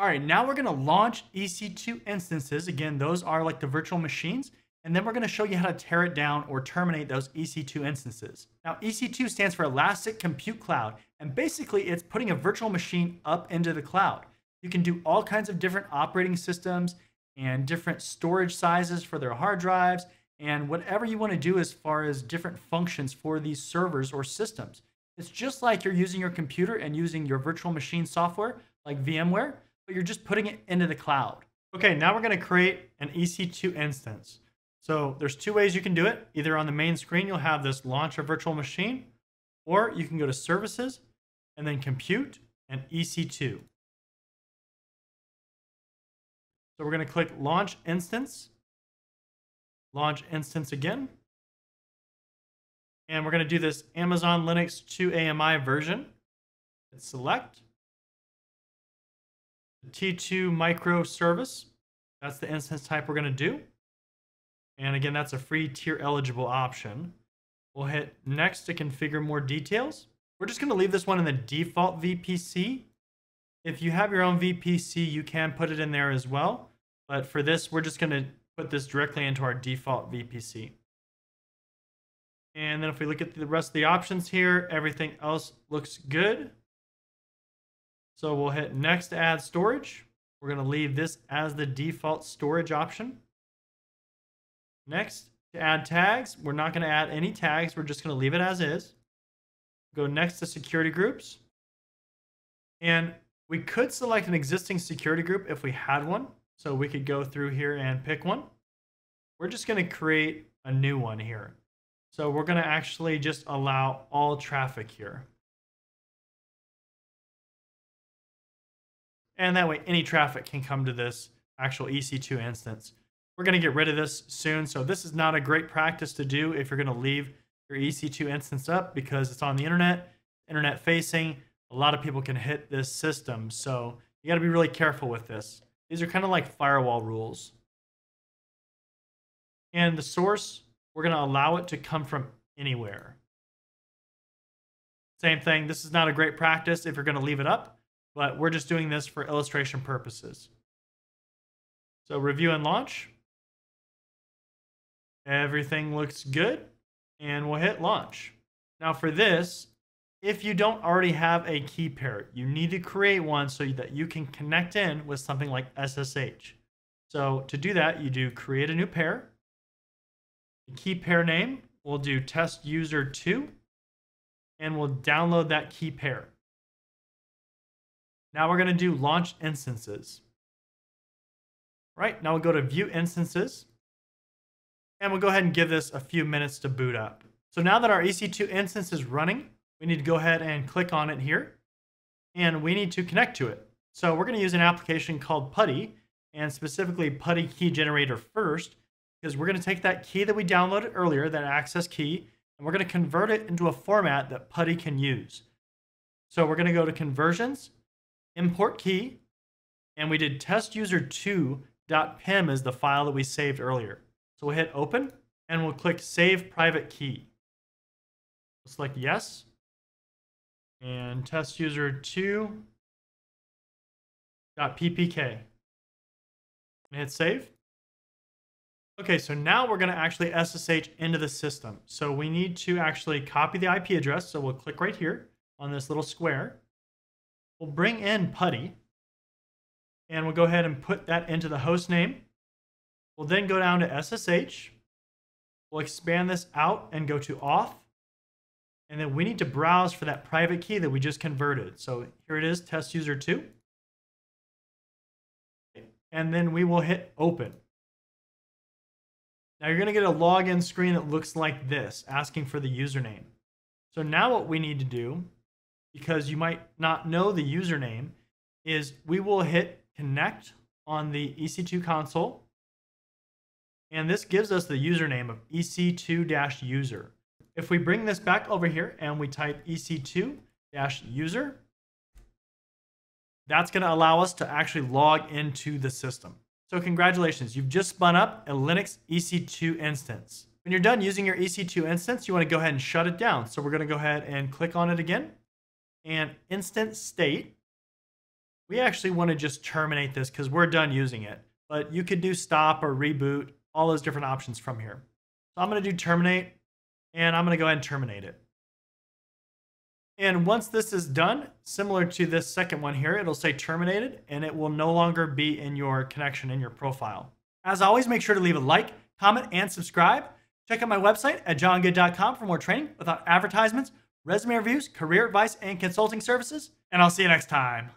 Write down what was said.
All right, now we're gonna launch EC2 instances. Again, those are like the virtual machines. And then we're gonna show you how to tear it down or terminate those EC2 instances. Now, EC2 stands for Elastic Compute Cloud. And basically it's putting a virtual machine up into the cloud. You can do all kinds of different operating systems and different storage sizes for their hard drives and whatever you want to do as far as different functions for these servers or systems. It's just like you're using your computer and using your virtual machine software like VMware, but you're just putting it into the cloud. Okay, now we're going to create an EC2 instance. So there's two ways you can do it. Either on the main screen, you'll have this launch a virtual machine, or you can go to services and then compute and EC2. So we're going to click launch instance, launch instance again. And we're going to do this Amazon Linux 2 AMI version. Hit select. The T2 microservice. That's the instance type we're going to do. And again, that's a free tier eligible option. We'll hit next to configure more details. We're just going to leave this one in the default VPC. If you have your own VPC, you can put it in there as well. But for this, we're just going to put this directly into our default VPC. And then if we look at the rest of the options here, everything else looks good. So we'll hit next to add storage. We're going to leave this as the default storage option. Next, to add tags, we're not going to add any tags. We're just going to leave it as is. Go next to security groups. And we could select an existing security group if we had one. So we could go through here and pick one. We're just going to create a new one here. So we're going to actually just allow all traffic here. And that way any traffic can come to this actual EC2 instance. We're going to get rid of this soon. So this is not a great practice to do if you're going to leave your EC2 instance up because it's on the internet, internet facing. A lot of people can hit this system. So you got to be really careful with this. These are kind of like firewall rules. And the source, we're going to allow it to come from anywhere. Same thing, this is not a great practice if you're going to leave it up, but we're just doing this for illustration purposes. So review and launch. Everything looks good, and we'll hit launch. Now for this, if you don't already have a key pair, you need to create one so that you can connect in with something like SSH. So to do that, you do create a new pair. The key pair name, we'll do test user 2, and we'll download that key pair. Now we're going to do launch instances. All right, now we'll go to view instances, and we'll go ahead and give this a few minutes to boot up. So now that our EC2 instance is running, we need to go ahead and click on it here and we need to connect to it. So we're going to use an application called PuTTY and specifically PuTTY key generator first because we're going to take that key that we downloaded earlier, that access key, and we're going to convert it into a format that PuTTY can use. So we're going to go to conversions, import key, and we did testuser2.pem as the file that we saved earlier. So we'll hit open and we'll click save private key. We'll select yes and test user 2 dot ppk and hit save. Okay, so now we're going to actually SSH into the system. So we need to actually copy the IP address. So we'll click right here on this little square. We'll bring in PuTTY and we'll go ahead and put that into the host name. We'll then go down to SSH. We'll expand this out and go to auth and then we need to browse for that private key that we just converted. So here it is, test user two. And then we will hit open. Now you're going to get a login screen that looks like this, asking for the username. So now what we need to do, because you might not know the username, is we will hit connect on the EC2 console. And this gives us the username of EC2-user. If we bring this back over here and we type ec2-user, that's going to allow us to actually log into the system. So congratulations, you've just spun up a Linux EC2 instance. When you're done using your EC2 instance, you want to go ahead and shut it down. So we're going to go ahead and click on it again and instance state. we actually want to just terminate this because we're done using it. But you could do stop or reboot, all those different options from here. So I'm going to do terminate, and I'm going to go ahead and terminate it. And once this is done, similar to this second one here, it'll say terminated and it will no longer be in your connection in your profile. As always, make sure to leave a like, comment, and subscribe. Check out my website at jongood.com for more training without advertisements, resume reviews, career advice, and consulting services. And I'll see you next time.